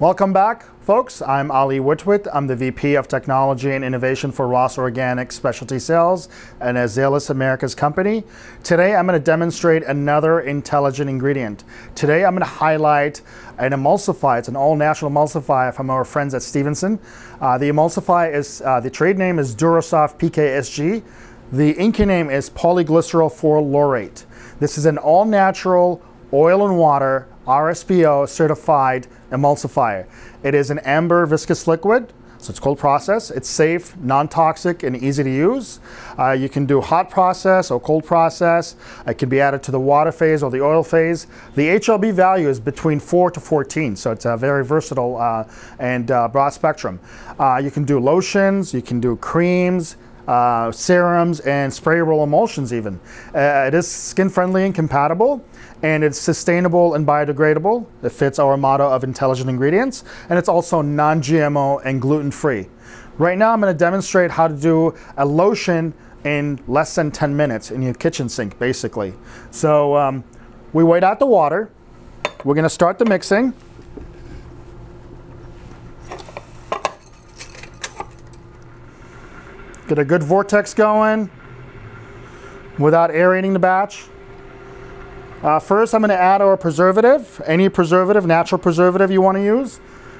Welcome back, folks. I'm Ali Witwit. I'm the VP of Technology and Innovation for Ross Organic Specialty Sales and Azelis Americas company. Today, I'm going to demonstrate another intelligent ingredient. Today, I'm going to highlight an emulsifier. It's an all-natural emulsifier from our friends at Stephenson. Uh, the emulsifier is, uh, the trade name is Durosoft PKSG. The INCI name is polyglycerol 4-laurate. This is an all-natural oil and water RSPO certified emulsifier. It is an amber viscous liquid, so it's cold process. It's safe, non-toxic, and easy to use. Uh, you can do hot process or cold process. It can be added to the water phase or the oil phase. The HLB value is between 4 to 14, so it's a very versatile uh, and uh, broad spectrum. Uh, you can do lotions, you can do creams, uh, serums, and sprayable emulsions even. Uh, it is skin friendly and compatible and it's sustainable and biodegradable. It fits our motto of intelligent ingredients, and it's also non-GMO and gluten-free. Right now I'm gonna demonstrate how to do a lotion in less than 10 minutes in your kitchen sink, basically. So um, we wait out the water. We're gonna start the mixing. Get a good vortex going without aerating the batch. Uh, first, I'm going to add our preservative, any preservative, natural preservative you want to use.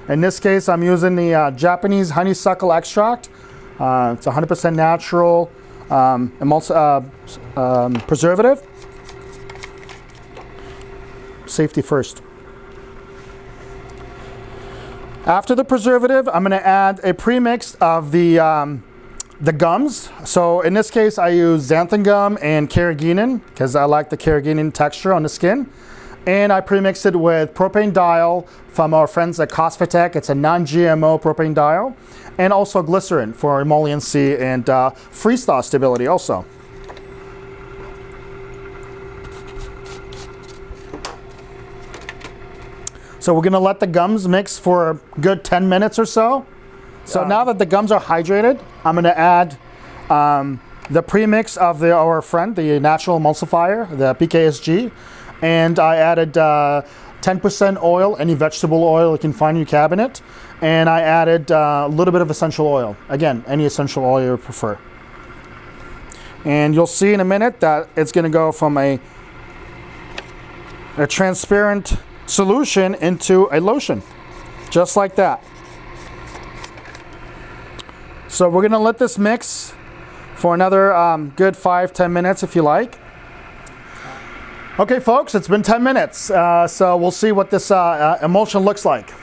In this case, I'm using the uh, Japanese honeysuckle extract. Uh, it's 100% natural um, uh, um, preservative. Safety first. After the preservative, I'm going to add a premix of the um, the gums. So in this case, I use xanthan gum and carrageenan because I like the carrageenan texture on the skin. And I premix it with propanediol from our friends at Cosphatec. It's a non-GMO propanediol. And also glycerin for emolliency and uh, freeze-thaw stability also. So we're gonna let the gums mix for a good 10 minutes or so. So yeah. now that the gums are hydrated, I'm going to add um, the premix of the, our friend, the natural emulsifier, the PKSG, and I added 10% uh, oil, any vegetable oil you can find in your cabinet, and I added uh, a little bit of essential oil. Again, any essential oil you prefer. And you'll see in a minute that it's going to go from a, a transparent solution into a lotion, just like that. So we're gonna let this mix for another um, good five, 10 minutes if you like. Okay folks, it's been 10 minutes. Uh, so we'll see what this uh, uh, emulsion looks like.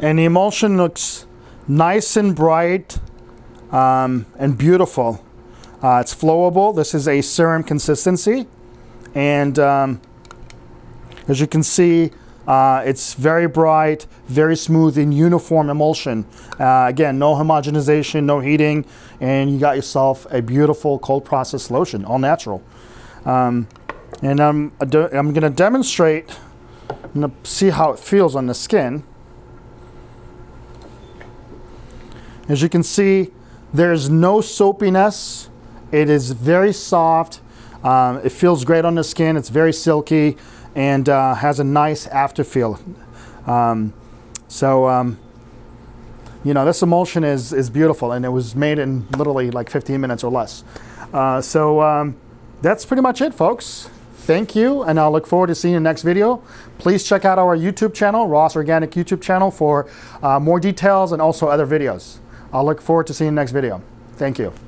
And the emulsion looks nice and bright um, and beautiful. Uh, it's flowable. This is a serum consistency. And um, as you can see, uh, it's very bright, very smooth in uniform emulsion. Uh, again, no homogenization, no heating, and you got yourself a beautiful cold process lotion, all natural. Um, and I'm, I'm gonna demonstrate, I'm gonna see how it feels on the skin. As you can see, there's no soapiness. It is very soft. Um, it feels great on the skin. It's very silky and uh, has a nice after feel. Um, so, um, you know, this emulsion is, is beautiful and it was made in literally like 15 minutes or less. Uh, so um, that's pretty much it, folks. Thank you, and I'll look forward to seeing you next video. Please check out our YouTube channel, Ross Organic YouTube channel, for uh, more details and also other videos. I'll look forward to seeing you next video. Thank you.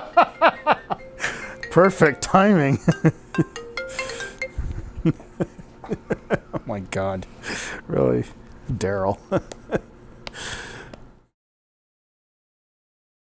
Perfect timing. oh my God. Really, Daryl.